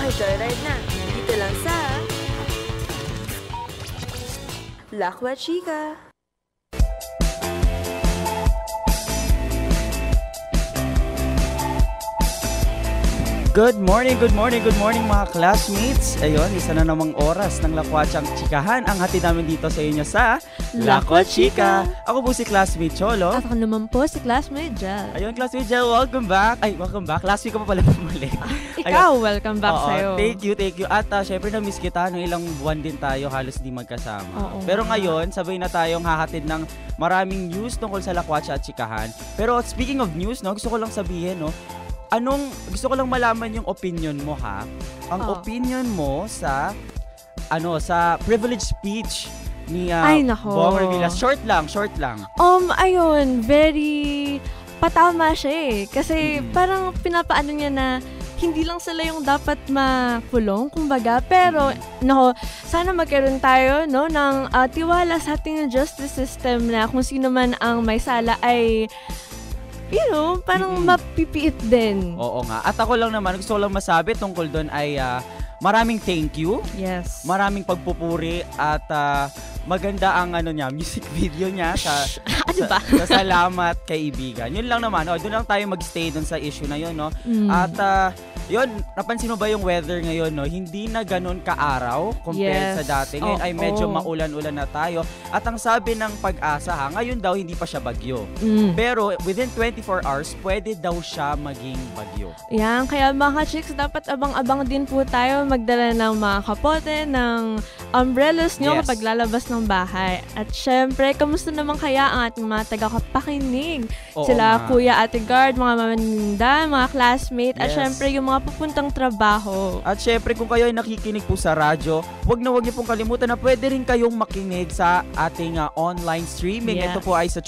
Makijoyride na, dito lang sa Lakwa Chica. Good morning, good morning, good morning mga classmates. Ayun, isa na namang oras ng Lakwachang Chikahan ang hatid namin dito sa inyo sa Lakwa Chika. Ako po si classmate Cholo. At ako naman po si classmate Jel. Ayun, classmate Jel, welcome back. Ay, welcome back. Last week ka pa pala bumalik. Ikaw, welcome back Oo, sa'yo. Thank you, thank you. At uh, syempre na-miss kita nung ilang buwan din tayo halos di magkasama. Oo Pero nga. ngayon, sabay na tayong hahatid ng maraming news tungkol sa Lakwacha at Chikahan. Pero speaking of news, no, gusto ko lang sabihin, no, anong, gusto ko lang malaman yung opinion mo, ha? Ang Oh. opinion mo sa, ano, sa privilege speech ni uh, Ay, nako. Bong Revilla. Short lang, short lang. Um, ayun, very patama siya eh. Kasi Mm. parang pinapaano niya na hindi lang sila yung dapat makulong, kumbaga. Pero, nako, sana magkaroon tayo no, ng ah, tiwala sa ating justice system na kung sino man ang may sala ay, you know, parang Mm-mm. mapipiit din. Oo nga. At ako lang naman, gusto ko lang masabi tungkol doon ay ah, maraming thank you. Yes. maraming pagpupuri at ah, maganda ang ano niya, music video niya sa, ano ba? sa, sa salamat kaibigan. Yun lang naman, oh, doon lang tayo magstay doon sa issue na yun, no? Mm. At ah, yun, napansin mo ba yung weather ngayon, no? Hindi na ganun kaaraw compared Yes. sa dati. Ngayon ay Oo. medyo maulan-ulan na tayo. At ang sabi ng pag-asa ha, ngayon daw hindi pa siya bagyo. Mm. Pero within 24 hours, pwede daw siya maging bagyo. Yan, kaya mga chicks, dapat abang-abang din po tayo magdala ng mga kapote, ng umbrellas nyo Yes. kapag lalabas ng bahay. At syempre, kamusta naman kaya ang ating mga tagakapakinig? Oo Sila nga. Kuya Ate Guard, mga maninda, mga classmate, at Yes. syempre yung mga pupuntang trabaho. At syempre kung kayo ay nakikinig po sa radyo, wag na wag niyo pong kalimutan na pwede rin kayong makinig sa ating ah, online streaming. Yes. Ito po ay sa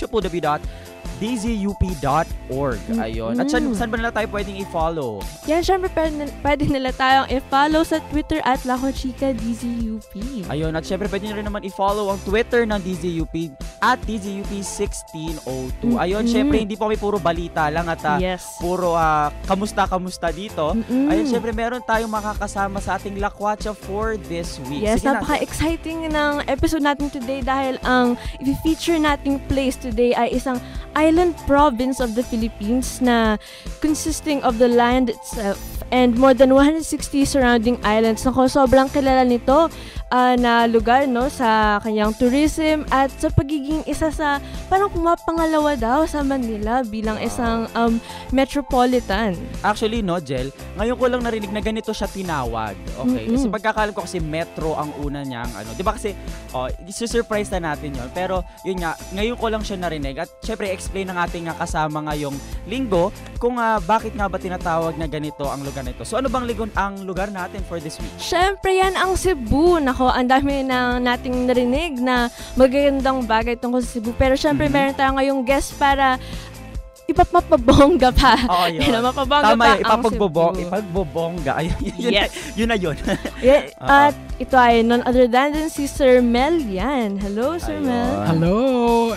www.dzup.org. Ayun. At saan, Mm. saan ba nila tayo pwedeng i-follow? Yan, syempre pwede, pwede nila tayong i-follow sa Twitter at Lakochika DZUP. Ayun. At syempre pwede nyo rin naman i-follow ang Twitter ng DZUP at DZUP1602. Ayun, Mm-mm. syempre hindi po kami puro balita lang at ah, yes. puro ah, kamusta-kamusta dito. Mm-mm. Ayun, syempre meron tayong makakasama sa ating Lakwacha for this week. Yes, Sige na. napaka-exciting ng episode natin today dahil ang i-feature nating place today ay isang island province of the Philippines na consisting of the land itself and more than 160 surrounding islands. Nako, sobrang kilala nito ah, na lugar no sa kanyang tourism at sa pagiging isa sa parang pumapangalawa daw sa Manila bilang Wow. isang um, metropolitan. Actually, no, Jel, ngayon ko lang narinig na ganito siya tinawag. Okay? Mm-mm. Kasi pagkakalam ko kasi Metro ang una niyang ano. 'Di ba kasi oh, surprise na natin 'yon. Pero yun nga, ngayon ko lang siya narinig at syempre explain ng ating nga kasama ngayong linggo kung ah, bakit nga ba tinatawag na ganito ang lugar na ito. So ano bang ligon ang lugar natin for this week? Siyempre yan ang Cebu. Nako, ang dami na nating narinig na magagandang bagay tungkol sa Cebu. Pero syempre Mhm. meron tayo ngayong guest para ipapapabongga pa. Oo, Yun, yun. mapabongga Tama pa yun, ang ipapagbobong, Cebu. ipagbobongga. Ayun, yun, Yes. yun na yun. Yeah, Oo. At ito ay none other than din si Sir Mel yan. Hello, Sir Ayun. Mel. Hello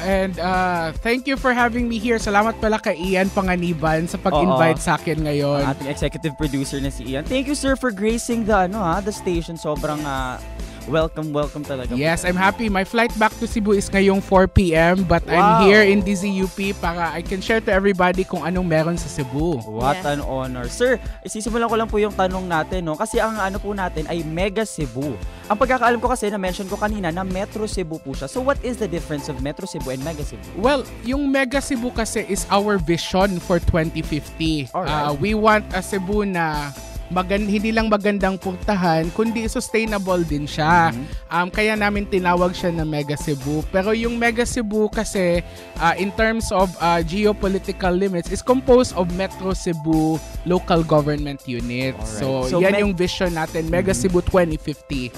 and uh, thank you for having me here. Salamat pala kay Ian Panganiban sa pag-invite sa akin ngayon. Ang ating executive producer na si Ian. Thank you sir for gracing the ano ha, the station. Sobrang ah, welcome welcome talaga. Yes, I'm happy. My flight back to Cebu is ngayong 4 p.m. but Wow. I'm here in DZUP para I can share to everybody kung anong meron sa Cebu. What Yes. an honor. Sir, isisimulan ko lang po yung tanong natin, no? Kasi ang ano po natin ay Mega Cebu. Ang pagkakaalam ko kasi, na-mention ko kanina na Metro Cebu po siya. So what is the difference of Metro Cebu and Mega Cebu? Well, yung Mega Cebu kasi is our vision for 2050. Alright. Uh, we want a Cebu na magan hindi lang magandang puntahan, kundi sustainable din siya. Mhm. Um, kaya namin tinawag siya na Mega Cebu. Pero yung Mega Cebu kasi uh, in terms of uh, geopolitical limits is composed of Metro Cebu local government units. Alright. So, So, yan Meg- yung vision natin, Mega Mhm. Cebu 2050.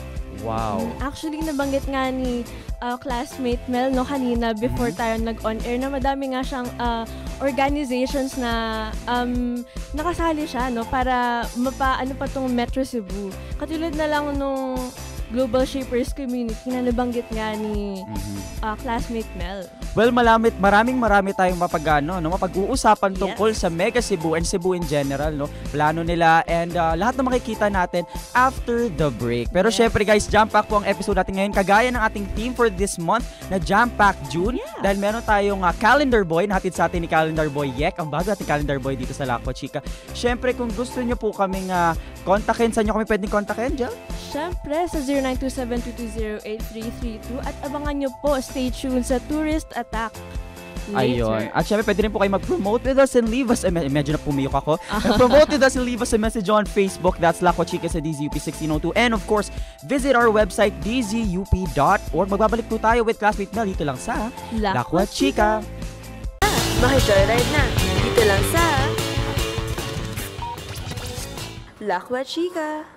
Wow. Actually, nabanggit nga ni uh, classmate Mel no kanina before Mhm. tayo nag-on-air na madami nga siyang uh, organizations na um, nakasali siya no para mapa ano pa tong Metro Cebu. Katulad na lang nung Global Shapers Community na nabanggit nga ni Mhm. ah, classmate Mel. Well, malamit, maraming marami tayong mapagano, no, mapag-uusapan Yes. tungkol sa Mega Cebu and Cebu in general, no, plano nila and uh, lahat na makikita natin after the break. Pero Yes. syempre guys, jam pack po ang episode natin ngayon kagaya ng ating theme for this month na Jam Pack June Yeah. dahil meron tayong uh, Calendar Boy, nahatid sa atin ni Calendar Boy Yek, ang bago nating Calendar Boy dito sa Lakwa Chika. Syempre kung gusto nyo po kaming uh, kontakin, saan nyo kami pwedeng kontakin, Jel? Siyempre sa 0927-220-8332 at abangan nyo po, stay tuned sa Tourist Attack. Ayun. Later. At syempre, pwede rin po kayo mag-promote with us and leave us, eh, med- medyo na pumiyok ako. promote with us and leave us a message on Facebook. That's Lakwa Chika sa DZUP 1602. And of course, visit our website, dzup.org. Magbabalik po tayo with classmate Mel dito lang sa Lakwa Chika. Makijoyride na. Dito lang sa... Lakwa Chika.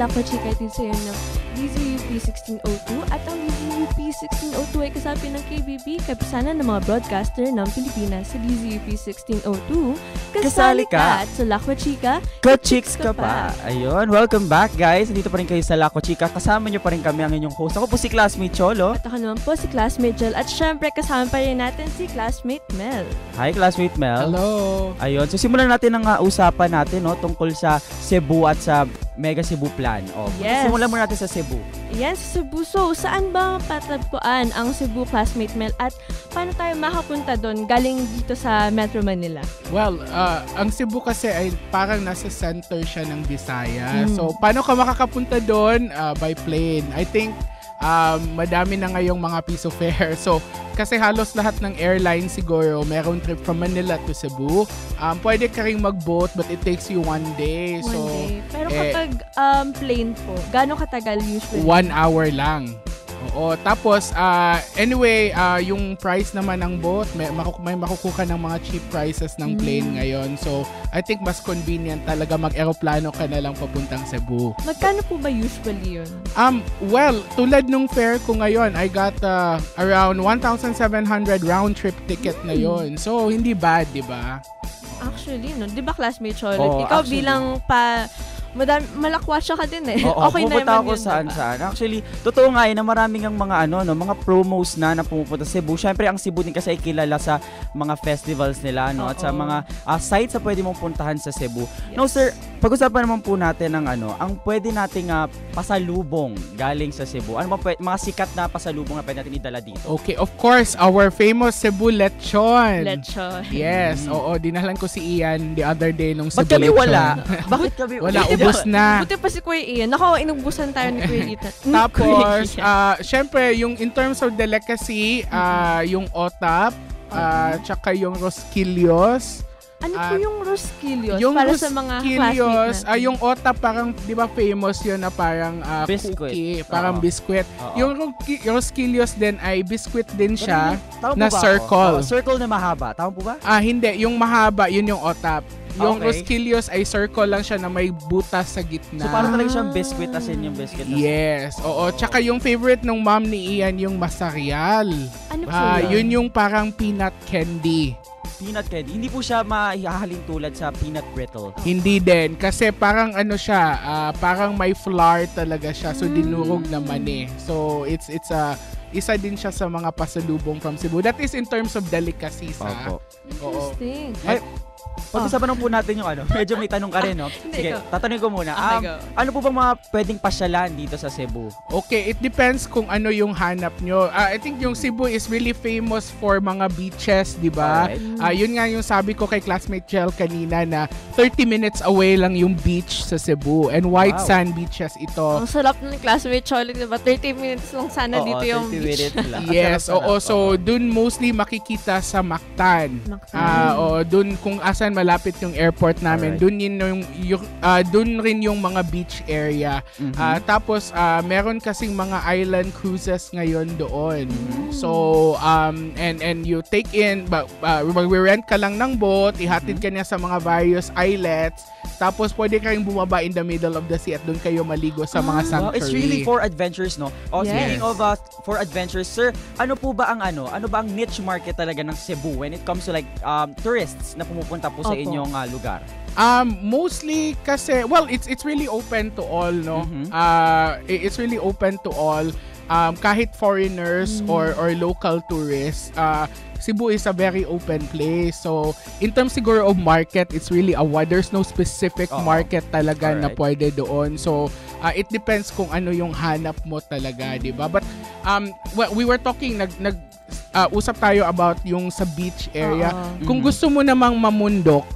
Ang Lakwa Chika din sa'yo ng DZUP 1602 at ang DZUP 1602 ay kasapi ng KBB, kapisanan ng mga broadcaster ng Pilipinas sa DZUP 1602. Kasali ka. At sa Lakwa Chika, Ka-chicks ka pa. Ayun, welcome back guys. Dito pa rin kayo sa Lakwa Chika. Kasama nyo pa rin kami ang inyong host. Ako po si classmate Cholo. at ako naman po si classmate Jel at syempre kasama pa rin natin si classmate Mel. Hi classmate Mel. Hello. Ayun, so simulan natin ang uh, usapan natin no, tungkol sa Cebu at sa Mega Cebu Plan. O, Yes. Simulan muna natin sa Cebu. Sa Cebu. So, saan ba patagpuan ang Cebu classmate Mel at paano tayo makapunta doon galing dito sa Metro Manila? Well, uh, ang Cebu kasi ay parang nasa center siya ng Visayas. Mm. So, paano ka makakapunta doon? Uh, by plane. I think um, madami na ngayong mga piso fare. So, kasi halos lahat ng airline siguro meron trip from Manila to Cebu. Um, pwede ka rin mag-boat but it takes you one day. One so, day. Pero eh, kapag um, plane po, gaano katagal usually? one hour lang. Oo. Tapos, ah, anyway, ah, yung price naman ng boat, may, maku- may makukuha ng mga cheap prices ng plane Mm. ngayon. So, I think mas convenient talaga mag-aeroplano ka na lang papuntang Cebu. Magkano po ba usually yun? Um, well, tulad nung fare ko ngayon, I got ah, around 1,700 round trip ticket na Mm. yon. So, hindi bad, di ba? Actually, no? Di ba classmate Charlotte? Oo, Ikaw actually. bilang pa... Madami, malakwasya ka din eh. Oo, okay na pupunta naman ako yun, saan diba? saan. Actually, totoo nga eh, na maraming ang mga ano, no, mga promos na na pumupunta sa Cebu. Syempre, ang Cebu din kasi ay kilala sa mga festivals nila, no, at sa Oo. mga ah, sites na pwede mong puntahan sa Cebu. Yes. No, sir, pag-usapan naman po natin ng ano, ang pwede nating ah, pasalubong galing sa Cebu. Ano ba pwede, mga sikat na pasalubong na pwede natin idala dito? Okay, of course, our famous Cebu lechon. Lechon. Yes, Mm. oo, dinalan ko si Ian the other day nung Ba't Cebu kami lechon. wala? Bakit kami Wala, ubos na. Buti pa si Kuya Ian. Nako, inubusan tayo ni Kuya Kuya Tapos, Ian. ah, syempre, yung in terms of delicacy, ah, yung otap, ah, tsaka yung rosquillos. Ano po ah, yung Rosquillos? yung para sa mga classmates ah, yung otap parang, di ba famous yun na parang ah, Biscuit. cookie, parang Oo. biscuit. Oo. Yung roski- rosquillos din ay biscuit din siya. Tama po na ako? circle. Oo, circle na mahaba. Tama po ba? Ah, hindi. Yung mahaba, yun yung otap. Yung Okay. rosquillos ay circle lang siya na may butas sa gitna. So, parang talaga siyang biscuit as in yung biscuit. na- Yes, oo. Tsaka yung favorite ng mom ni Ian, yung masarial. Ano po Ah, yun? yun yung parang peanut candy. Peanut candy. Hindi po siya mahihahalin tulad sa peanut brittle. Hindi din kasi parang ano siya, ah, parang may flour talaga siya. So dinurog naman eh. So it's it's a isa din siya sa mga pasalubong from Cebu. That is in terms of delicacies ha. Opo. Oo. Interesting. Ay, Pag-usapan lang po natin yung ano. Medyo may tanong ka rin, no? Hindi, Sige, tatanungin ko muna. Okay, Um, go. ano po bang mga pwedeng pasyalan dito sa Cebu? Okay, it depends kung ano yung hanap nyo. Ah, I think yung Cebu is really famous for mga beaches, di ba? Alright. Ah, yun nga yung sabi ko kay classmate Chel kanina na 30 minutes away lang yung beach sa Cebu and white Wow. sand beaches ito. Ang sarap ng classmate Charlotte, diba? 30 minutes lang sana Oo, dito yung 30 beach. lang. Yes, oo. So, dun mostly makikita sa Mactan. Mactan. Ah, oo, dun kung asan malapit yung airport namin, Alright. dun yun yung, yung ah, dun rin yung mga beach area. Mhm. Ah, tapos ah, meron kasing mga island cruises ngayon doon. Mm. So, um and and you take in ba, uh, rent ka lang ng boat, ihatid Mhm. ka niya sa mga various islets. Tapos pwede kayong bumaba in the middle of the sea at doon kayo maligo sa mga Ah. sanctuary. Wow, it's really for adventures, no? Oh, Yes. speaking of uh, for adventures. Sir, ano po ba ang ano? Ano ba ang niche market talaga ng Cebu when it comes to like um, tourists na pumupunta po sa Opo. inyong ah, lugar? Um, mostly kasi, well, it's it's really open to all, no? Mhm. Uh, it's really open to all. Um, kahit foreigners or or local tourists, uh, Cebu is a very open place. So, in terms siguro of market, it's really a wide. There's no specific Oo. market talaga na Alright. pwede doon. So, uh, it depends kung ano yung hanap mo talaga, di ba? But, um, we were talking, nag, nag, uh, usap tayo about yung sa beach area. Oo. Kung Mhm. gusto mo namang mamundok,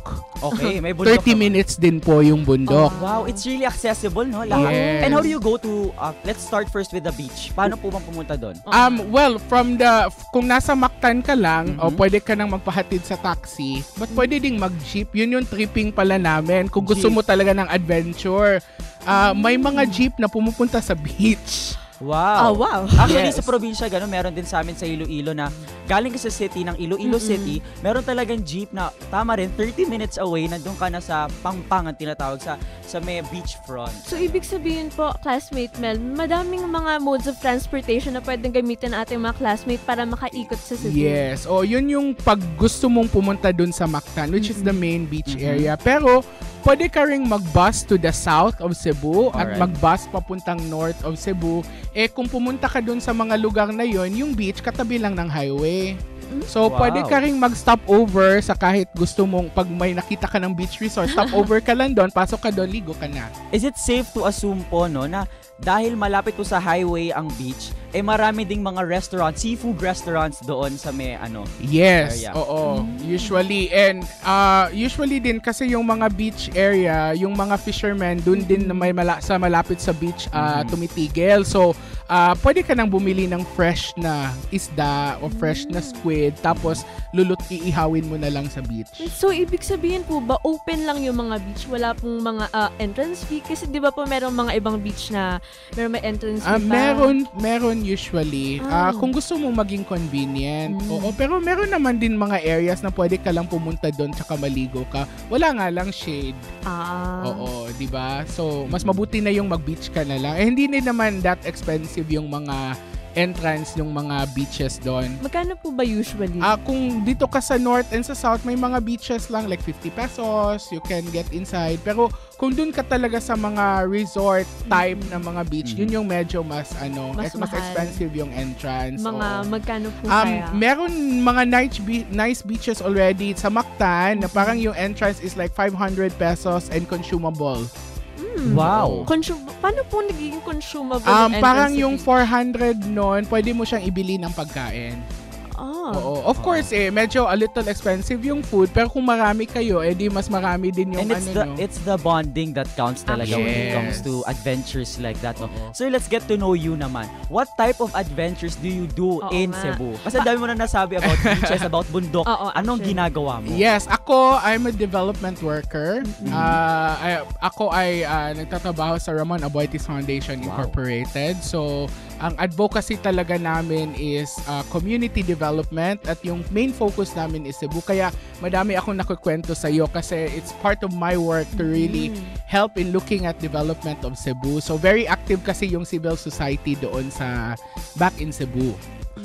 Okay, may bundok 30 naman. minutes din po yung bundok. Wow, it's really accessible, no? Lahat. Yes. And how do you go to, uh, let's start first with the beach. Paano po bang pumunta doon? Um, well, from the, kung nasa Mactan ka lang, o Mhm. pwede ka nang magpahatid sa taxi, but pwede ding mag-jeep. Yun yung tripping pala namin. Kung gusto Jeep. mo talaga ng adventure. Ah, may mga jeep na pumupunta sa beach. Ah, Wow. wow. Actually, Yes. sa probinsya, gano'n, meron din sa amin sa Iloilo na galing ka sa city ng Iloilo Mm-mm. City, meron talagang jeep na, tama rin, 30 minutes away, nandun ka na sa Pangpang ang tinatawag, sa, sa may beachfront. So, ibig sabihin po, classmate Mel, madaming mga modes of transportation na pwedeng gamitin ng ating mga classmate para makaikot sa Cebu. Yes. O, yun yung pag gusto mong pumunta dun sa Mactan, which is the main beach Mhm. area. Pero, pwede ka ring mag-bus to the south of Cebu at Alright. mag-bus papuntang north of Cebu. Eh, kung pumunta ka dun sa mga lugar na yon, yung beach katabi lang ng highway. So, Wow. pwede ka ring mag-stop over sa kahit gusto mong, pag may nakita ka ng beach resort, stop over ka lang doon, pasok ka doon, ligo ka na. Is it safe to assume po, no, na dahil malapit po sa highway ang beach, eh marami ding mga restaurants, seafood restaurants doon sa may ano. Yes, Area. oo. Usually and uh usually din kasi yung mga beach area, yung mga fishermen dun din na may mala- sa malapit sa beach uh, Mhm. tumitigil. So, uh, pwede ka nang bumili ng fresh na isda o fresh na squid tapos lulut iihawin mo na lang sa beach. So, ibig sabihin po ba, open lang yung mga beach? Wala pong mga ah, entrance fee? Kasi di ba po merong mga ibang beach na meron may entrance fee Ah, pa? meron meron usually. Ah, Ah. kung gusto mo maging convenient. Mm. Oo, pero meron naman din mga areas na pwede ka lang pumunta doon tsaka maligo ka. Wala nga lang shade. Ah. Oo, 'di ba? So, mas mabuti na yung mag-beach ka na lang. Eh hindi din naman that expensive yung mga entrance ng mga beaches doon. Magkano po ba usually? Ah, kung dito ka sa north and sa south, may mga beaches lang like 50 pesos, you can get inside. Pero kung dun ka talaga sa mga resort type na mga beach, Mhm. yun yung medyo mas ano, Mas mas, mahal. expensive yung entrance. mga oo. magkano po Um, kaya? meron mga nice, be- nice beaches already sa Mactan na parang yung entrance is like 500 pesos and consumable. Hmm. Wow. Consum- paano po nagiging consumable Um, yung parang yung fee? 400 noon, pwede mo siyang ibili ng pagkain. Ah. Oo. Of course, eh, medyo a little expensive yung food, pero kung marami kayo, eh di mas marami din yung And it's ano the nyo. it's the bonding that counts talaga when it Yes. comes to adventures like that. No? Oo. So let's get to know you naman. What type of adventures do you do Oo in nga. Cebu? Kasi dami mo na nasabi about beaches, about bundok. Oo, Anong actually. ginagawa mo? Yes, ako, I'm a development worker. Mhm. Ah, ay- ako ay ah, nagtatrabaho sa Ramon Aboitiz Foundation Wow. Incorporated. So, ang advocacy talaga namin is ah, community development at yung main focus namin is Cebu. Kaya madami akong nakukwento sa iyo kasi it's part of my work to really Mm. help in looking at development of Cebu. So, very active kasi yung civil society doon sa back in Cebu.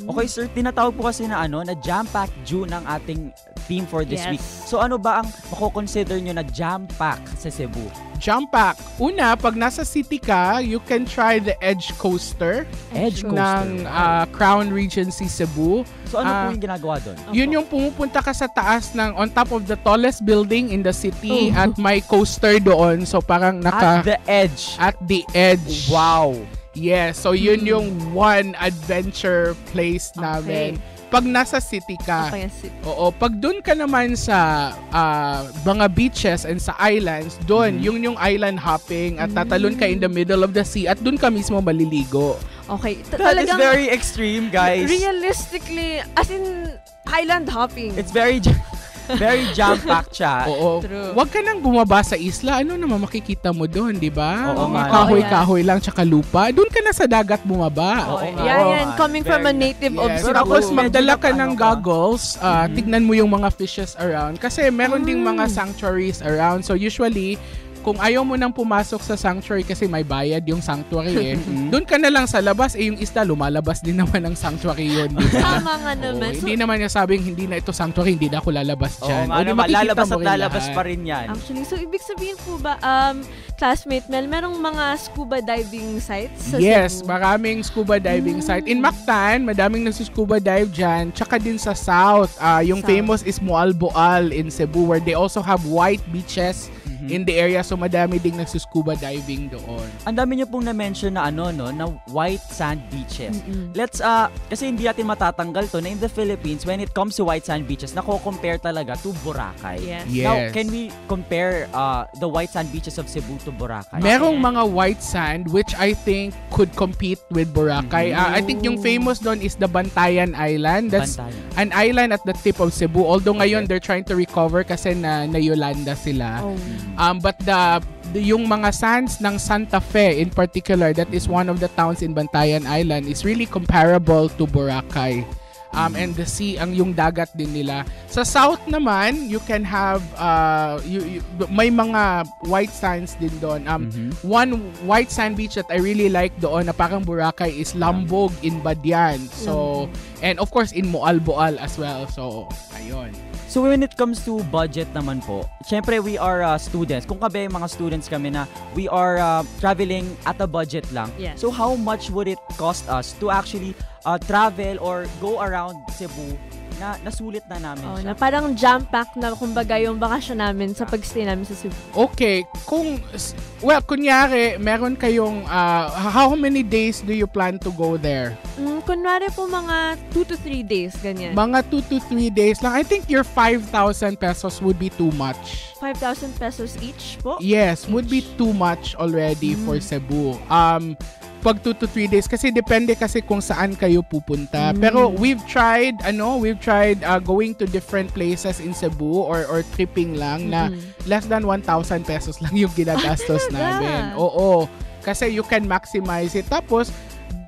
Okay sir, tinatawag po kasi na ano, na jam-pack June ang ating theme for this Yes. week. So ano ba ang mako-consider nyo na jam-pack sa Cebu? Jump pack. Una, pag nasa city ka, you can try the Edge Coaster. Edge coaster. ng ah, Crown Regency Cebu. So ano ah, po yung ginagawa doon? Yun yung pumupunta ka sa taas ng on top of the tallest building in the city Oh. at may coaster doon. So parang At naka the edge. at the edge. Wow. Yes, so yun Hmm. yung one adventure place namin. Pag nasa city ka. Okay, si- Oo, pag doon ka naman sa ah, mga beaches and sa islands, doon Mhm. yung yung island hopping at tatalon ka in the middle of the sea at doon ka mismo maliligo. okay. Ta- That is very extreme, guys. realistically, as in island hopping. It's very very jam-packed siya. Oo. True. Huwag ka nang bumaba sa isla. Ano naman makikita mo doon, di ba? Oo nga. Kahoy-kahoy lang tsaka lupa. Doon ka na sa dagat bumaba. Oo nga. yan, yan. Coming from a Very native of Yes. Pero Cebu. Tapos magdala ka ng goggles. ah, Mhm. Tignan mo yung mga fishes around. Kasi meron ding Ah. mga sanctuaries around. So usually, kung ayaw mo nang pumasok sa sanctuary kasi may bayad yung sanctuary eh, Mhm. doon ka na lang sa labas, eh yung isda lumalabas din naman ng sanctuary yun. Di ba? Tama nga Oo, naman. So, hindi naman niya sabing hindi na ito sanctuary, hindi na ako lalabas Oo dyan. nga O, di makikita lalabas at lalabas lahat. pa rin yan. actually, so ibig sabihin po ba, um, classmate Mel, merong mga scuba diving sites sa Yes, Cebu? maraming scuba diving site. In Mactan, madaming nagsuscuba dive dyan. Tsaka din sa South, ah, yung South. famous is Moalboal in Cebu where they also have white beaches Mhm. in the area. So madami ding nagsuscuba diving doon. Ang dami niyo pong na-mention na ano no, na white sand beaches. Mm-mm. Let's uh kasi hindi natin matatanggal to na in the Philippines when it comes to white sand beaches, nako-compare talaga to Boracay. Yes. Yes. Now, can we compare uh the white sand beaches of Cebu to Boracay? Merong Yes. mga white sand which I think could compete with Boracay. Mhm. Ah, I think yung famous doon is the Bantayan Island. That's Bantayan. an island at the tip of Cebu. Although ngayon they're trying to recover kasi na na Yolanda sila. Oh. Um, but the, the- yung mga sands ng Santa Fe in particular, that is one of the towns in Bantayan Island, is really comparable to Boracay. Um, and the sea, ang yung dagat din nila. Sa south naman, you can have, uh, you, you- may mga white sands din doon. Um, Mhm. One white sand beach that I really like doon na parang Boracay is Lambog in Badian. So, and of course in Moalboal as well. So, ayun. So when it comes to budget naman po, syempre we are uh, students. Kung kabe mga students kami na we are uh, traveling at a budget lang. Yes. So how much would it cost us to actually uh, travel or go around Cebu na nasulit na namin Oh, siya? na parang jam-pack na kumbaga yung bakasyon namin sa pagstay namin sa Cebu. Okay, kung well, kunyari meron kayong uh, how many days do you plan to go there? Mm, kunwari po mga 2 to 3 days, ganyan. Mga 2 to 3 days lang. I think your 5,000 pesos would be too much. 5,000 pesos each po. Yes, would be Each. too much already Mm. for Cebu. Um pag 2 to 3 days kasi depende kasi kung saan kayo pupunta. Mm. Pero we've tried ano, we've tried uh, going to different places in Cebu or or tripping lang na Mhm. less than 1,000 pesos lang yung ginagastos namin. Oo. Kasi you can maximize it. Tapos,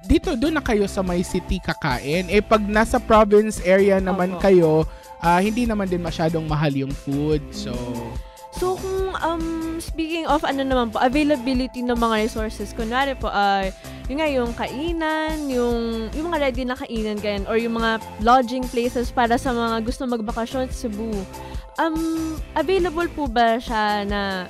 dito, doon na kayo sa may city kakain. Eh, pag nasa province area naman Opo. kayo, ah, hindi naman din masyadong mahal yung food. So, So kung um speaking of ano naman po, availability ng mga resources, kunwari po ay yung nga yung kainan, yung yung mga ready na kainan ganyan or yung mga lodging places para sa mga gusto magbakasyon sa Cebu. Um available po ba siya na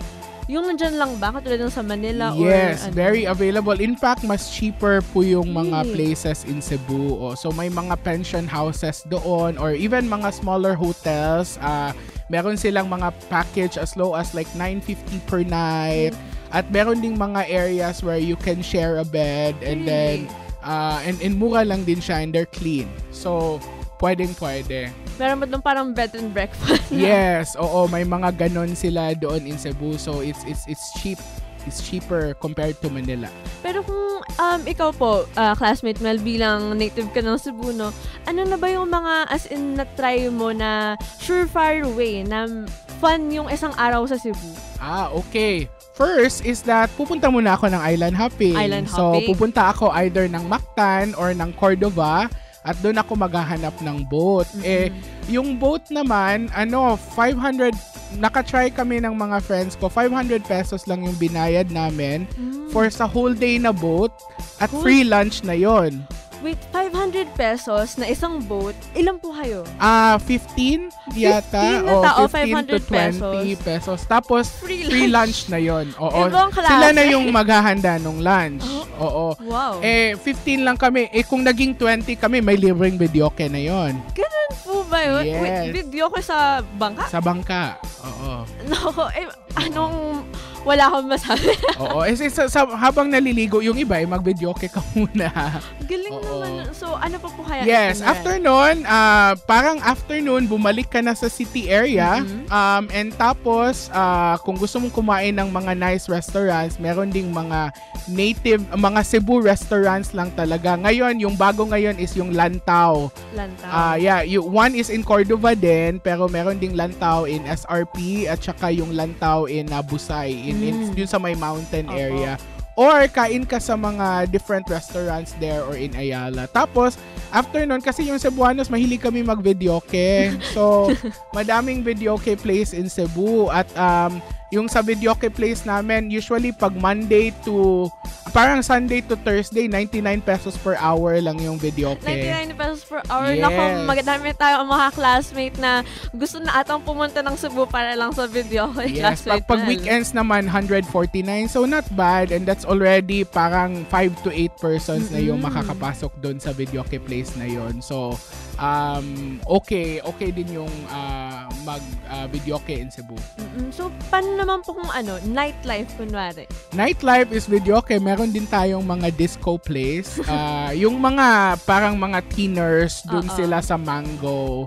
yung nandyan lang ba katulad ng sa Manila yes, or ano? very available. In fact, mas cheaper po yung mga Really? places in Cebu. Oh, so, may mga pension houses doon or even mga smaller hotels. ah meron silang mga package as low as like 950 per night. At meron ding mga areas where you can share a bed and then uh, and, and mura lang din siya and they're clean. So, pwedeng pwede. Meron ba doon parang bed and breakfast? Yes, oo, may mga ganon sila doon in Cebu. So, it's it's it's cheap. It's cheaper compared to Manila. Pero kung um, ikaw po, ah, classmate Mel, bilang native ka ng Cebu, no, ano na ba yung mga as in na-try mo na surefire way na fun yung isang araw sa Cebu? Ah, okay. First is that pupunta muna ako ng island hopping. Island so, hopping. pupunta ako either ng Mactan or ng Cordova at doon ako maghahanap ng boat. Eh, yung boat naman, ano, 500, nakatry kami ng mga friends ko, 500 pesos lang yung binayad namin Mm. for sa whole day na boat at Cool. free lunch na yon. Wait, 500 pesos na isang boat, ilan po kayo? Ah, 15 yata. 15 na o tao, 15 to 20 pesos. Tapos, Free free lunch na yon. Oo. Sila na yung maghahanda ng lunch. Oo. Wow. Eh, 15 lang kami. Eh, kung naging 20 kami, may libreng videoke na yon. Ganun po ba yun? Yes. Wait, video ko sa bangka? Sa bangka. Oo. No, eh, anong, wala akong masabi. Oo. Eh, sa, sa, habang naliligo yung iba, eh, mag-videoke ka muna. Galing Oo. naman. So, ano pa po kaya? Yes, after nun, ah, parang afternoon, bumalik ka na sa city area. Mhm. Um, and tapos, ah, kung gusto mong kumain ng mga nice restaurants, meron ding mga native, mga Cebu restaurants lang talaga. Ngayon, yung bago ngayon is yung Lantau. Lantaw. Ah, yeah, you, one is in Cordova din, pero meron ding Lantau in SRP at saka yung Lantau in ah, Busay, in, in, Mm. yun sa may mountain Opo. area. Or kain ka sa mga different restaurants there or in Ayala. Tapos, after nun, kasi yung Cebuanos, mahilig kami mag-videoke. So, madaming videoke place in Cebu. At um, yung sa videoke place namin, usually pag Monday to, parang Sunday to Thursday, 99 pesos per hour lang yung videoke. 99 pesos per hour. Yes. Naku, magdami tayo ang mga classmate na gusto na atang pumunta ng Cebu para lang sa video. kay Yes, pag, pag weekends naman, 149. So, not bad. And that's already parang 5 to 8 persons na yung makakapasok doon sa videoke place na yon So, um, okay. Okay din yung uh, mag-videoke in Cebu. Mm-mm. So, paano naman po kung ano, nightlife kunwari? Nightlife is videoke. Meron din tayong mga disco place. Ah, yung mga parang mga teeners, doon Oo. sila sa Mango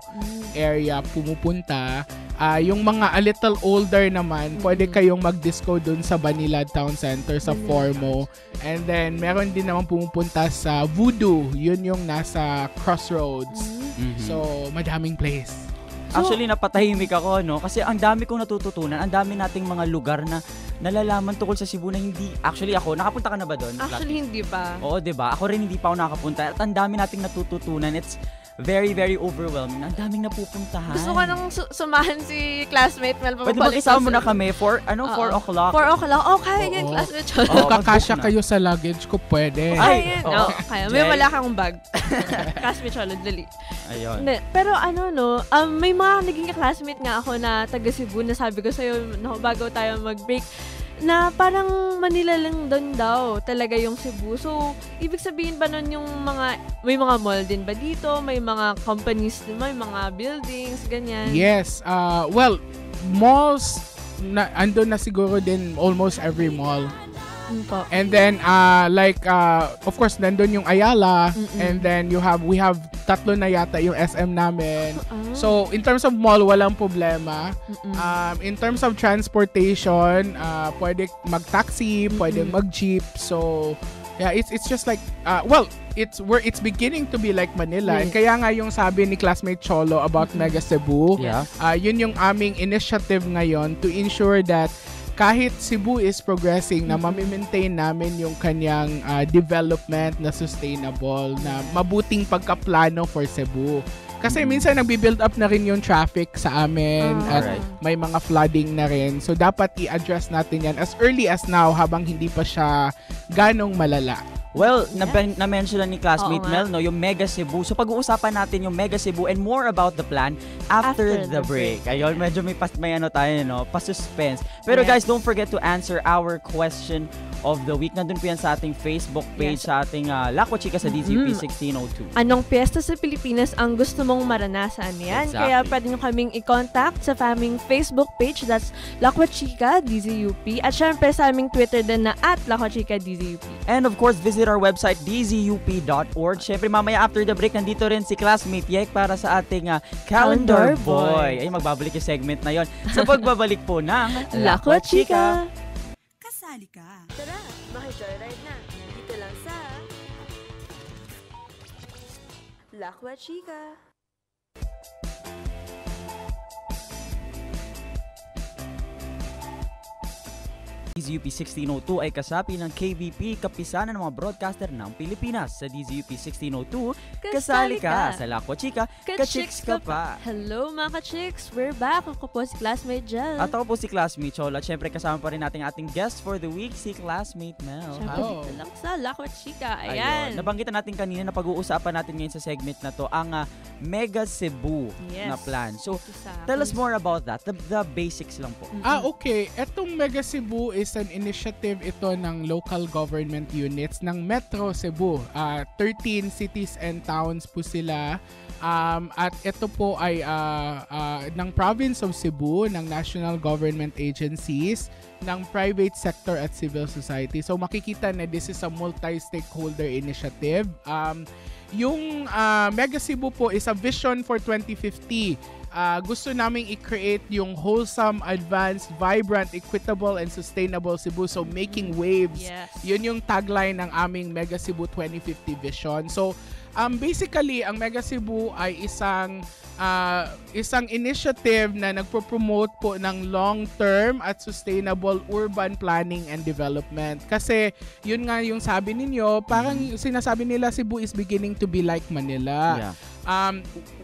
area pumupunta. Ah, yung mga a little older naman, pwede Mhm. kayong mag-disco dun sa Banilad Town Center sa Banilad Formo. And then meron din naman pumupunta sa Voodoo. Yun yung nasa Crossroads. Mhm. So, madaming place. Actually, napatahimik ako, no? Kasi ang dami kong natututunan. Ang dami nating mga lugar na nalalaman tungkol sa Cebu na hindi... Actually, ako, nakapunta ka na ba doon? Actually, hindi pa. Oo, 'di ba? Ako rin hindi pa ako nakapunta. At ang dami nating natututunan. It's very, very overwhelming. Ang daming napupuntahan. Gusto ko nang su- sumahan si classmate Mel. Pwede ba sa mo na kami? For, ano, Oo. 4 o'clock? 4 o'clock. Oh, kaya yan, classmate. Oo, Kung kakasya kayo sa luggage ko, pwede. Ay, Ay, oo. no, kaya. May wala kang bag. classmate siya, dali. Ayun. Hindi, pero ano no, um, may mga naging classmate nga ako na taga Cebu na sabi ko sa'yo no, bago tayo mag-break na parang Manila lang doon daw talaga yung Cebu. So, ibig sabihin ba nun yung mga, may mga mall din ba dito? May mga companies may mga buildings, ganyan? Yes. Uh, well, malls, na, andun na siguro din almost every mall. Po. And then uh like uh of course nandun yung Ayala Mm-mm. and then you have we have tatlo na yata yung SM namin. Ah, So in terms of mall walang problema. mm-mm. Um in terms of transportation, uh pwede mag-taxi, pwede Mm-mm. mag-jeep. So yeah, it's it's just like uh well, it's where it's beginning to be like Manila. And Yes. kaya nga yung sabi ni classmate Cholo about Mega Cebu, Yeah. Ah, yun yung aming initiative ngayon to ensure that kahit Cebu is progressing na mamimaintain namin yung kanyang ah, development na sustainable na mabuting pagkaplano for Cebu. Kasi Mhm. minsan nagbi-build up na rin yung traffic sa amin Ah. at Alright. may mga flooding na rin. So dapat i-address natin yan as early as now habang hindi pa siya ganong malala. Well, Yes. na- na-mention na ni classmate Oo. Mel, no, yung Mega Cebu. So pag-uusapan natin yung Mega Cebu and more about the plan after, After the the break. Ayun, medyo may, pas, may ano tayo, no, pa-suspense. Pero Yes. guys, don't forget to answer our question of the week. Nandun po yan sa ating Facebook page, Yes. sa ating uh, Lakwa Chika sa DZUP Mhm. 1602. Anong piyesta sa Pilipinas ang gusto mong maranasan? Yan. Exactly. Kaya pwede nyo kaming i-contact sa aming Facebook page. That's Lakwa Chica DZUP. At syempre sa aming Twitter din na at Lakwa Chica DZUP. And of course, visit our website dzup.org. Syempre, mamaya after the break, nandito rin si classmate Yek para sa ating uh, Calendar Calendar Boy. Boy. Ay, magbabalik yung segment na yon sa pagbabalik po ng Lakwa Chica! Kasali ka. Tara, makijoyride na. Dito lang sa... Lakwa Chica. DZUP 1602 ay kasapi ng KVP, kapisanan ng mga broadcaster ng Pilipinas. Sa DZUP 1602, kasali ka. Sa Lakwa Chika, ka-chicks ka pa. Hello mga ka-chicks! We're back! Ako po si classmate Jel. At ako po si Classmate Chola. At syempre kasama pa rin natin ating guest for the week, si Classmate Mel. Syempre Hello. dito lang sa Lakwa. Ayun. Ayan. Nabanggitan natin kanina na pag-uusapan natin ngayon sa segment na to ang ah, Mega Cebu Yes. na plan. So, tell us more about that. The, the basics lang po. Mm-mm. Ah, okay. Etong Mega Cebu is an initiative ito ng local government units ng Metro Cebu. Ah, 13 cities and towns po sila. Um, at ito po ay ah, ah, ng province of Cebu, ng national government agencies, ng private sector at civil society. So makikita na this is a multi-stakeholder initiative. Um, yung ah, Mega Cebu po is a vision for 2050 uh, gusto naming i-create yung wholesome, advanced, vibrant, equitable, and sustainable Cebu. So, making waves. Yes. Yun yung tagline ng aming Mega Cebu 2050 vision. So, um, basically, ang Mega Cebu ay isang uh, isang initiative na nagpo-promote po ng long-term at sustainable urban planning and development. Kasi, yun nga yung sabi ninyo, parang sinasabi nila Cebu is beginning to be like Manila Yeah. um,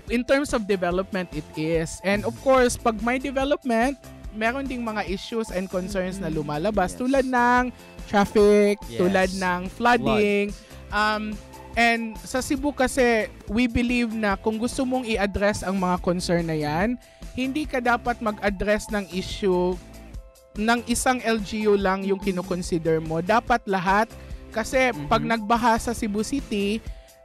in terms of development, it is. And of course, pag may development, meron ding mga issues and concerns na Mm-mm. lumalabas Yes. tulad ng traffic, Yes. tulad ng flooding. Um, and sa Cebu kasi, we believe na kung gusto mong i-address ang mga concern na yan, hindi ka dapat mag-address ng issue ng isang LGU lang yung kinoconsider mo. Dapat lahat kasi pag Mhm. nagbaha sa Cebu City,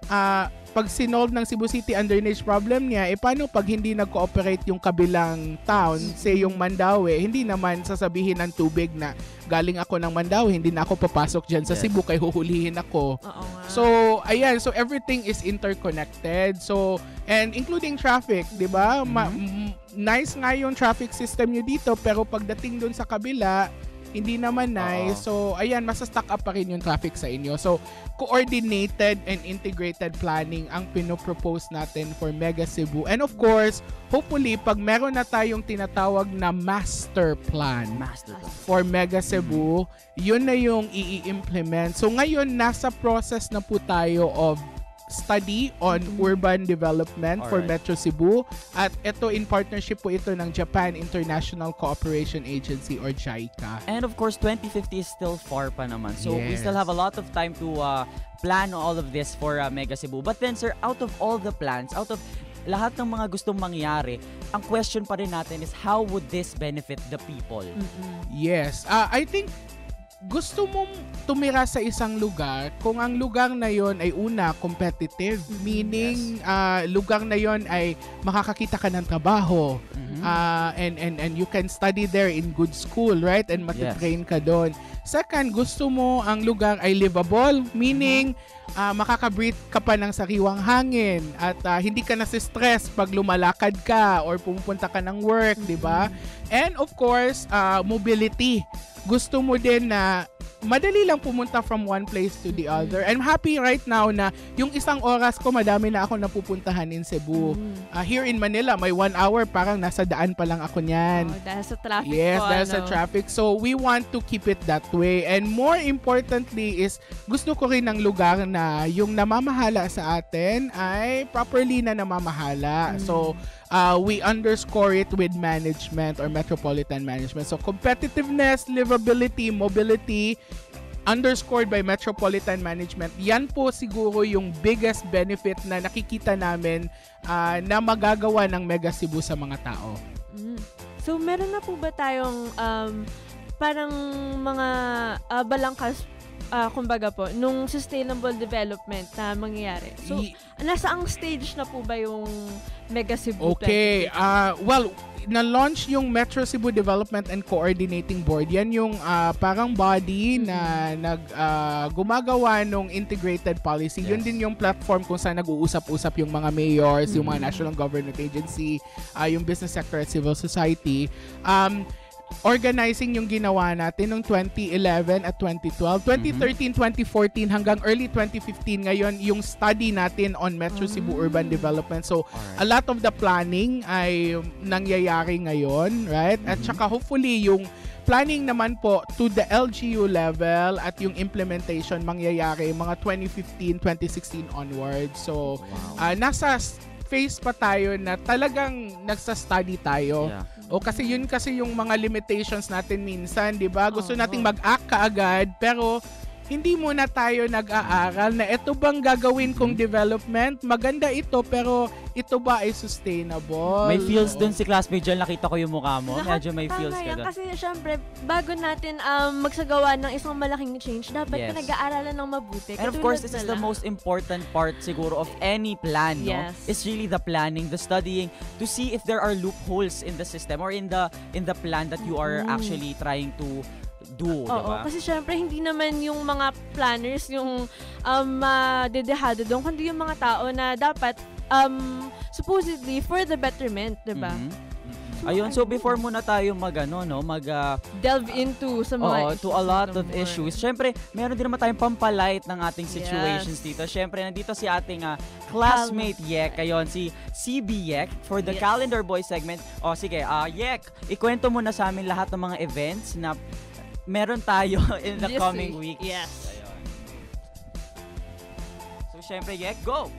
ah, pag sinolve ng Cebu City ang drainage problem niya, eh paano pag hindi nag-cooperate yung kabilang town, say yung Mandaue, hindi naman sasabihin ng tubig na galing ako ng Mandaue, hindi na ako papasok dyan sa Yes. Cebu, kay huhulihin ako. Oo nga. So, ayan, so everything is interconnected. So, and including traffic, 'di ba? Ma- m- nice nga yung traffic system nyo dito, pero pagdating dun sa kabila, hindi naman nice. So, ayan, masa-stack up pa rin yung traffic sa inyo. So, coordinated and integrated planning ang pinopropose natin for Mega Cebu. And of course, hopefully, pag meron na tayong tinatawag na master plan, Master plan. for Mega Cebu, yun na yung i-implement. So ngayon, nasa process na po tayo of study on urban development for Alright. Metro Cebu. At ito in partnership po ito ng Japan International Cooperation Agency or JICA. And of course, 2050 is still far pa naman. So we Yes. still have a lot of time to uh, plan all of this for uh, Mega Cebu. But then sir, out of all the plans, out of lahat ng mga gustong mangyari, ang question pa rin natin is how would this benefit the people? Mm-mm. Yes. Ah, I think gusto mong tumira sa isang lugar kung ang lugar na yon ay una competitive meaning ah, lugar na yon ay makakakita ka ng trabaho Mhm. Ah, and and and you can study there in good school, right? And matitrain ka doon. Second, gusto mo ang lugar ay livable, meaning ah, makaka-breathe ka pa ng sariwang hangin at ah, hindi ka na stress pag lumalakad ka or pumupunta ka ng work, 'di ba? And of course, ah, mobility. Gusto mo din na madali lang pumunta from one place to the other. I'm happy right now na yung isang oras ko, madami na ako napupuntahan in Cebu. Mm. Ah, here in Manila, may one hour, parang nasa daan pa lang ako niyan. Oh, dahil sa traffic Yes, po, dahil ano. sa traffic. So, we want to keep it that way. And more importantly is, gusto ko rin ng lugar na yung namamahala sa atin ay properly na namamahala. Mm. So, uh, we underscore it with management or metropolitan management. So, competitiveness, livability, mobility, underscored by Metropolitan Management. Yan po siguro yung biggest benefit na nakikita namin ah, na magagawa ng Mega Cebu sa mga tao. Mm. So, meron na po ba tayong um, parang mga ah, balangkas, ah, kumbaga po, nung sustainable development na mangyayari? So, Y- nasa ang stage na po ba yung Mega Cebu Okay, 2050? ah well, na-launch yung Metro Cebu Development and Coordinating Board. Yan yung ah, parang body na nag ah, gumagawa ng integrated policy. Yun Yes. din yung platform kung saan nag-uusap-usap yung mga mayors, yung mga Mhm. national government agency, ah, yung business sector at civil society. Um, organizing yung ginawa natin noong 2011 at 2012. 2013, 2014 hanggang early 2015 ngayon yung study natin on Metro Cebu Urban Development. So a Alright. lot of the planning ay nangyayari ngayon, right? At Mhm. saka hopefully yung planning naman po to the LGU level at yung implementation mangyayari mga 2015, 2016 onwards. So Wow. ah, nasa phase pa tayo na talagang nagsa-study tayo. Yeah. O kasi yun kasi yung mga limitations natin minsan, 'di ba? Gusto Oo. nating mag-act kaagad pero hindi muna tayo nag-aaral na ito bang gagawin kong development? Maganda ito pero ito ba ay sustainable? May feels dun si classmate dyan, nakita ko yung mukha mo. Lahat Medyo may tama feels ka yan. dun. Kasi syempre, bago natin um, magsagawa ng isang malaking change, dapat Yes. pinag-aaralan ng mabuti. And of Katulad course, this is na the lang. most important part siguro of any plan, no? Yes. It's really the planning, the studying to see if there are loopholes in the system or in the in the plan that you are Mm. actually trying to do, di Oo, ba? kasi syempre hindi naman yung mga planners yung um, madedehado doon, kundi yung mga tao na dapat um, supposedly for the betterment, di ba? Mhm. Ayun, so before muna tayo mag ano, no, mag ah, Delve into sa mga Oo, to a lot of more. issues. Siyempre, meron din naman tayong pampalight ng ating situations Yes. dito. Siyempre, nandito si ating ah, classmate Yek. Ayun, si CB Yek for the Yes. Calendar Boy segment. O sige, ah Yek, ikwento mo na sa amin lahat ng mga events na meron tayo in the This coming week. weeks. Yes. Ayun. So, siyempre, Yek, go!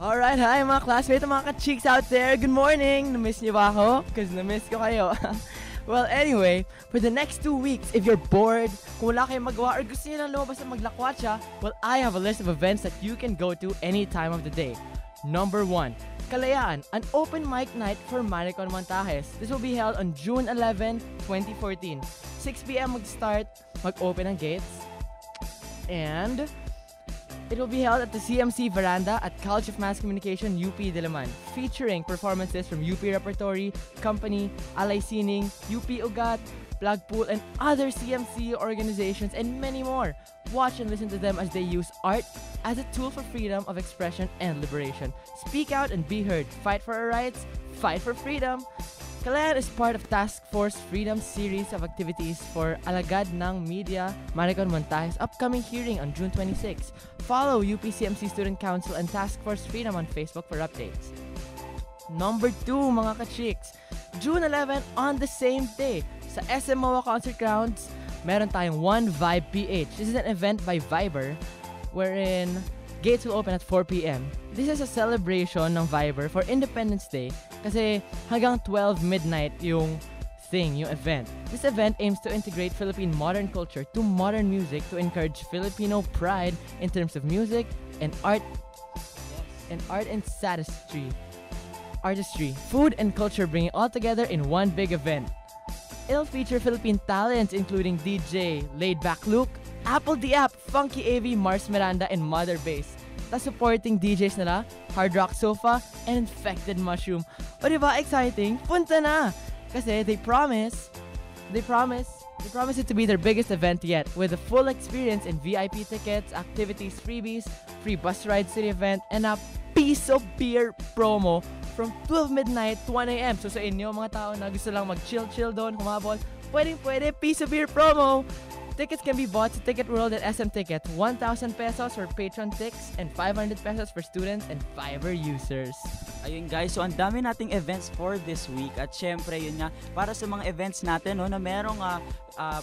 Alright, hi mga classmates, mga ka-cheeks out there. Good morning! Na-miss niyo ba ako? Because na-miss ko kayo. Well, anyway, for the next two weeks, if you're bored, kung wala kayong magawa, or gusto nyo lang lumabas na maglakwatsa, well, I have a list of events that you can go to any time of the day. Number one, Kalayaan, an open mic night for Maricon Montajes. This will be held on June 11, 2014. 6 p.m. mag-start, mag-open ang gates. And it will be held at the CMC Veranda at College of Mass Communication, UP Diliman, featuring performances from UP Repertory, Company, Alay Sining, UP Ugat, Plagpool, and other CMC organizations, and many more. Watch and listen to them as they use art as a tool for freedom of expression and liberation. Speak out and be heard. Fight for our rights. Fight for freedom. Kalayan is part of Task Force Freedom series of activities for Alagad ng Media Maricon Montajes upcoming hearing on June 26. Follow UPCMC Student Council and Task Force Freedom on Facebook for updates. Number 2 mga ka-chicks, June 11 on the same day sa SMOA Concert Grounds, meron tayong One Vibe PH. This is an event by Viber wherein gates will open at 4 p.m. This is a celebration ng Viber for Independence Day kasi hanggang 12 midnight yung thing, yung event. This event aims to integrate Philippine modern culture to modern music to encourage Filipino pride in terms of music and art and art and artistry. Artistry, food and culture bringing all together in one big event. It'll feature Philippine talents including DJ Laid Back Luke, Apple the App, Funky AV, Mars Miranda, and Mother Bass. Tapos supporting DJs nila, Hard Rock Sofa, and Infected Mushroom. O diba, exciting? Punta na! Kasi they promise, they promise, they promise it to be their biggest event yet with a full experience in VIP tickets, activities, freebies, free bus rides to the event, and a piece of beer promo from 12 midnight to 1 a.m. So sa inyo, mga tao na gusto lang mag-chill-chill doon, humabol, pwedeng pwede, piece of beer promo! Tickets can be bought to Ticket World at SM Ticket. 1,000 pesos for patron ticks and 500 pesos for students and Fiverr users. Ayun guys, so ang dami nating events for this week at syempre yun nga para sa mga events natin no na merong uh, uh,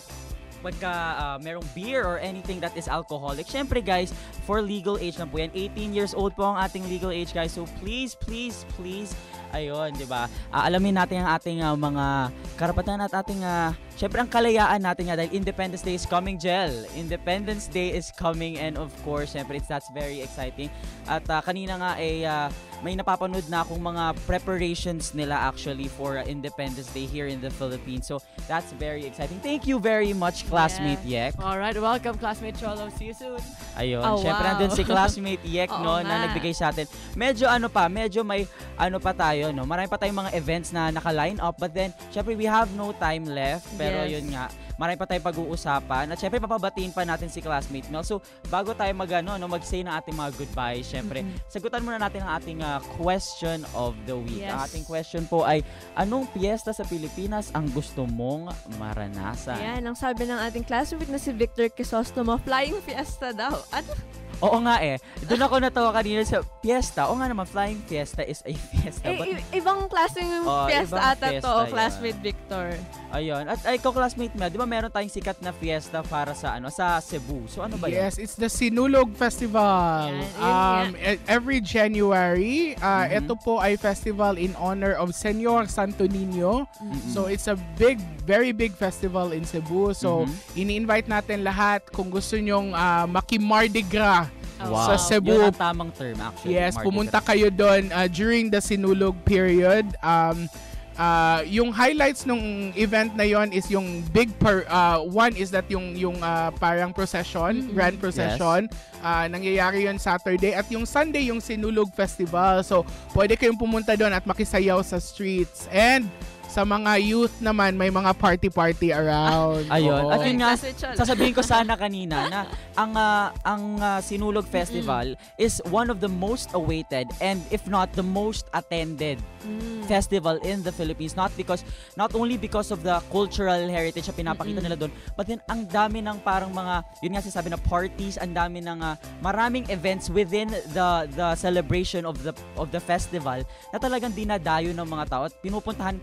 pagka uh, merong beer or anything that is alcoholic. Syempre guys, for legal age na po yan. 18 years old po ang ating legal age guys. So please, please, please, ayun, 'di ba? Uh, alamin natin ang ating uh, mga karapatan at ating uh, syempre ang kalayaan natin nga dahil Independence Day is coming, Gel. Independence Day is coming and of course, syempre it's that's very exciting. At uh, kanina nga ay uh, may napapanood na akong mga preparations nila actually for uh, Independence Day here in the Philippines. So that's very exciting. Thank you very much, classmate Yek. Alright, welcome classmate Cholo. See you soon. Ayun, Oh, syempre wow. nandun si classmate Yek no, na nga. nagbigay sa atin. Medyo ano pa, medyo may ano pa tayo no. Marami pa tayong mga events na naka-line up but then syempre we have no time left. Pero Yes. yun nga, marami pa tayong pag-uusapan. At syempre papabatiin pa natin si classmate Mel. So bago tayo mag ano, no, mag-say ng ating mga goodbye, syempre sagutan muna natin ang ating ah, question of the week. Yes. Ang ating question po ay anong piyesta sa Pilipinas ang gusto mong maranasan? Ayan, ang sabi ng ating classmate na si Victor Crisostomo, flying fiesta daw. Ano? Oo nga eh. Doon ako natawa kanina sa fiesta. Oo nga naman, flying fiesta is a fiesta. Eh, But, i- ibang klaseng Oh, fiesta ibang ata fiesta to, yan. classmate Victor. Ayun. At ay, ko classmate mo, di ba meron tayong sikat na fiesta para sa ano sa Cebu. So ano ba yun? Yes, it's the Sinulog Festival. Yun um, e- every January, uh, Mhm. ito po ay festival in honor of Senyor Santo Niño. Mm-mm. So it's a big, very big festival in Cebu. So Mhm. ini-invite natin lahat kung gusto nyong uh, maki-Mardi Gras. wow. sa Cebu. Yun ang tamang term actually. Yes, Mardi pumunta Gras. kayo doon uh, during the Sinulog period. Um, uh, yung highlights nung event na yon is yung big per, uh, one is that yung yung uh, parang procession, Mm-mm. grand procession. Uh, nangyayari yon Saturday at yung Sunday yung Sinulog Festival. So, pwede kayong pumunta doon at makisayaw sa streets. And sa mga youth naman, may mga party-party around. Ayun. Oo. At yun nga, sasabihin ko sana kanina na ang ah, ang ah, Sinulog Festival is one of the most awaited and if not the most attended Mm. festival in the Philippines not because not only because of the cultural heritage na pinapakita Mm-mm. nila doon but then ang dami ng parang mga yun nga sinasabi na parties ang dami ng ah, maraming events within the the celebration of the of the festival na talagang dinadayo ng mga tao at pinupuntahan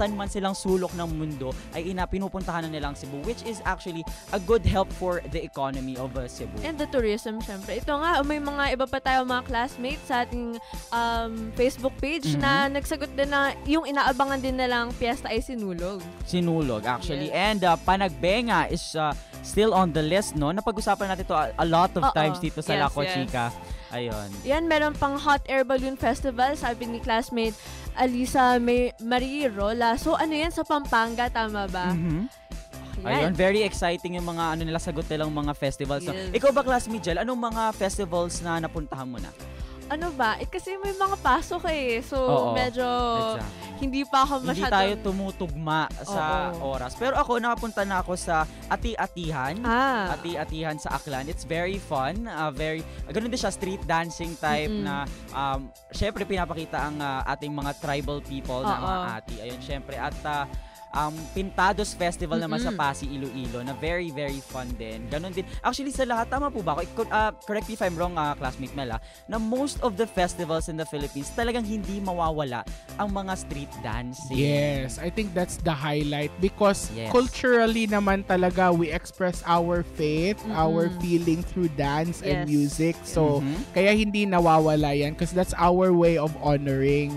nasan man silang sulok ng mundo ay ina pinupuntahan na nilang Cebu which is actually a good help for the economy of uh, Cebu. And the tourism, syempre. Ito nga, may mga iba pa tayo mga classmates sa ating um, Facebook page Mhm. na nagsagot din na yung inaabangan din nilang piyesta ay sinulog. Sinulog actually. Yes. And uh, Panagbenga is uh, still on the list no. Napag-usapan natin to a, a lot of Oo. times dito sa Yes, Laco yes. Chica. Ayun. Yan, meron pang Hot Air Balloon Festival, sabi ni classmate Alisa May Marie Rola. So, ano yan sa Pampanga, tama ba? Mhm. Ayun, Yan. very exciting yung mga ano nila sagot nilang mga festivals. Yes. Ikaw ba classmate Jel, anong mga festivals na napuntahan mo na? Ano ba? Eh, kasi may mga pasok eh. So, Oo. medyo Exactly. hindi pa ako Hindi masyadong... tayo tumutugma sa Oo. oras. Pero ako, nakapunta na ako sa Ati-Atihan. Ah. Ati-Atihan sa Aklan. It's very fun. uh, very, ganun din siya, street dancing type Mm-mm. na, um, syempre, pinapakita ang uh, ating mga tribal people na Oo. mga ati. Ayun, syempre. At uh, um, Pintados Festival naman sa. Pasig, Iloilo na very, very fun din. Ganun din. Actually, sa lahat, tama po ba ako? Uh, correct me if I'm wrong, uh, classmate Mel, ah, na most of the festivals in the Philippines, talagang hindi mawawala ang mga street dancing. Yes, I think that's the highlight because Yes. culturally naman talaga we express our faith, our Mm-mm. feeling through dance and Yes. music. So, Mhm. kaya hindi nawawala yan because that's our way of honoring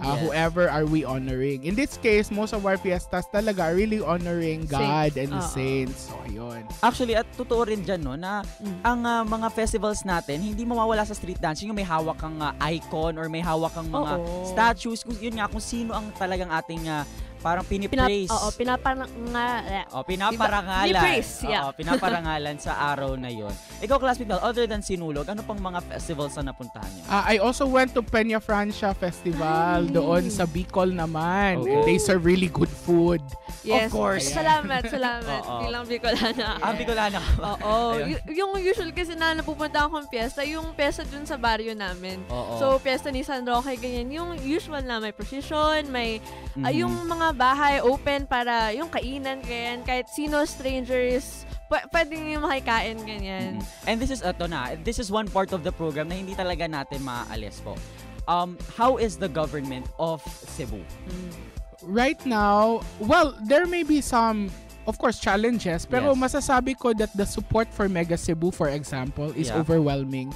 uh, Yes. whoever are we honoring. In this case, most of our fiestas talaga are really honoring God and the Oo. saints. So, ayun. Actually, at totoo rin dyan, no, na Mm. ang ah, mga festivals natin, hindi mawawala sa street dancing yung may hawak kang ah, icon or may hawak kang mga Oo. statues. Kung, yun nga, kung sino ang talagang ating ah, parang Pinap- pinipraise. oo, pinaparang nga. O, pinaparangalan. Diba? Pinipraise, yeah. Oo, pinaparangalan sa araw na yon. Ikaw, classmate Mel, other than Sinulog, ano pang mga festivals na napuntahan niyo? Uh, I also went to Peña Francia Festival Ay. doon sa Bicol naman. Okay. And they serve really good food. Yes. course. Salamat, salamat. Oo. Bilang Bicolana. Ah, Bicolana ka ba? Oo. Y- yung usual kasi na napupunta akong piyesta, yung piyesta dun sa barrio namin. Oo. So, piyesta ni San Roque, ganyan. Yung usual na may procession, may ah, yung mga bahay open para yung kainan, ganyan. Kahit sino strangers, pw- pwedeng yung makikain, ganyan. Mm. And this is ito na, this is one part of the program na hindi talaga natin maaalis po. Um, how is the government of Cebu? Mm. Right now, well, there may be some of course challenges pero Yes. masasabi ko that the support for Mega Cebu for example is Yeah. overwhelming.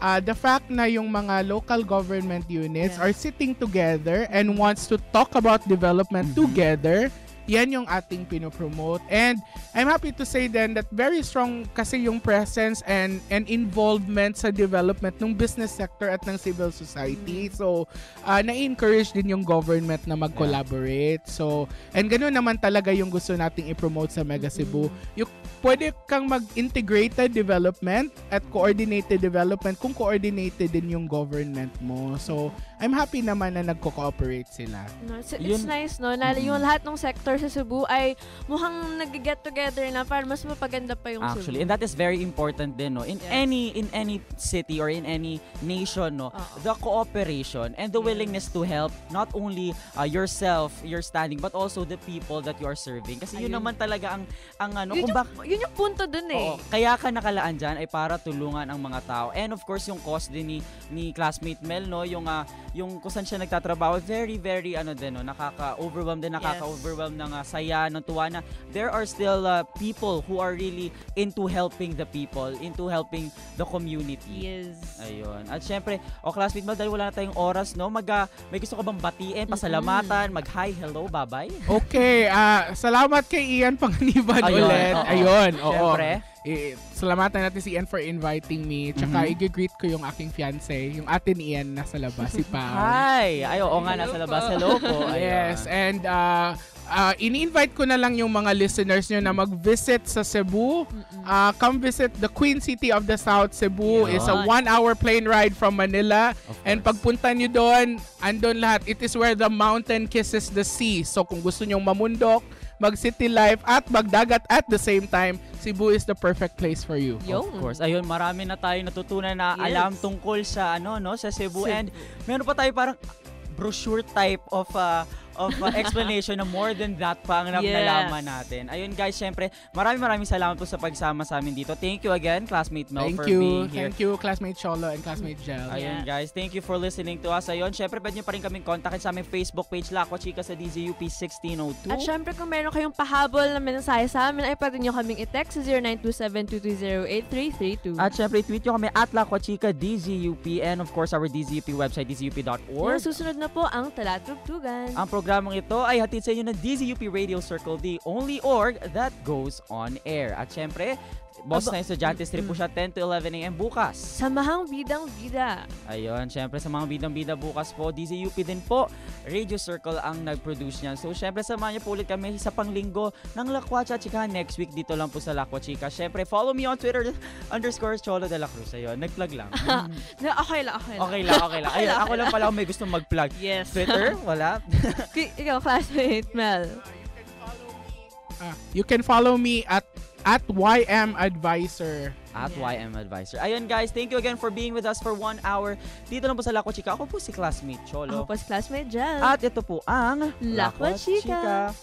Uh, the fact na yung mga local government units Yes. are sitting together and wants to talk about development Mhm. together, yan yung ating pinopromote. And I'm happy to say then that very strong kasi yung presence and and involvement sa development ng business sector at ng civil society. So, uh, na-encourage din yung government na mag-collaborate. So, and ganoon naman talaga yung gusto nating i-promote sa Mega Cebu. Yung pwede kang mag-integrated development at coordinated development kung coordinated din yung government mo. So, I'm happy naman na nagko-cooperate sila. No, it's, it's Yun- nice, no? Na Mhm. yung lahat ng sector sa Cebu ay mukhang nag-get together na para mas mapaganda pa yung Actually, Cebu. and that is very important din no. In Yes. any in any city or in any nation no, Oo. the cooperation and the Yes. willingness to help not only uh, yourself, your standing but also the people that you are serving. Kasi yun Ayun. naman talaga ang ang ano yun, kung yung, bak yun yung punto dun eh. Oo, kaya ka nakalaan dyan ay para tulungan ang mga tao. And of course, yung cause din ni, ni classmate Mel, no, yung, ah, yung kung saan siya nagtatrabaho, very, very, ano din, no, nakaka-overwhelm din, nakaka-overwhelm ng ah, saya, ng tuwa na there are still ah, people who are really into helping the people, into helping the community. Yes. Ayun. At syempre, o classmate Mel, dahil wala na tayong oras, no, mag, ah, may gusto ka bang batiin, pasalamatan, mag-hi, hello, bye-bye? Okay, ah salamat kay Ian Panganiban Ayun, ulit. oo. Ayun, oo. Syempre. Eh, salamatan natin si Ian for inviting me. Tsaka Mhm. i-greet ko yung aking fiancé, yung ate ni Ian nasa labas, si Pao. Hi! Ay, oo nga, nasa labas. Hello po. Yes, and uh, uh, ini-invite ko na lang yung mga listeners nyo na mag-visit sa Cebu. Uh, come visit the Queen City of the South, Cebu. Yun. It's a one-hour plane ride from Manila. And pagpunta nyo doon, andon lahat. It is where the mountain kisses the sea. So kung gusto nyong mamundok, mag-city life at magdagat at the same time, Cebu is the perfect place for you. Yung. Of course. Ayun, marami na tayo natutunan na Yes. alam tungkol sa ano no, sa Cebu Cebu. and meron pa tayo parang brochure type of uh, of uh, explanation na more than that pa ang Yes. nalaman natin. Ayun guys, syempre, maraming maraming salamat po sa pagsama sa amin dito. Thank you again, classmate Mel, Thank for you. being here. Thank you, classmate Cholo and classmate Jel. Ayun guys, thank you for listening to us. Ayun, syempre pwede nyo pa rin kaming kontakin sa aming Facebook page, Lakwa Chika sa DZUP 1602. At syempre, kung meron kayong pahabol na mensahe sa amin, ay pwede nyo kaming i-text sa 0927-230-8332. At syempre, tweet nyo kami at Lakwa Chika DZUP and of course our DZUP website, dzup.org. Susunod na po ang Talatugtugan. Ang programang ito ay hatid sa inyo ng DZUP Radio Circle, the only org that goes on air. At syempre, boss Aba- na estudyante strip po siya 10 to 11 a.m. bukas. Samahang bidang bida. Ayun, syempre sa mga bidang-bida bukas po, DZUP din po, Radio Circle ang nag-produce niyan. So syempre samahan niyo po ulit kami sa panglinggo ng Lakwacha Chika next week dito lang po sa Lakwa Chika. Syempre, follow me on Twitter underscore Cholo de la Cruz. Ayun, nag-plug lang. Na, okay lang, okay lang. okay lang, okay lang. Ayun, lang, ako lang pala ang may gustong mag-plug. Yes. Twitter, wala. Ikaw, classmate Mel. Ah, you can follow me at at YM Advisor. At Yeah. YM Advisor. Ayun guys, thank you again for being with us for one hour. Dito lang po sa Lakwa Chika. Ako po si classmate Cholo. Ako po si classmate Jel. At ito po ang Lakwa Chika.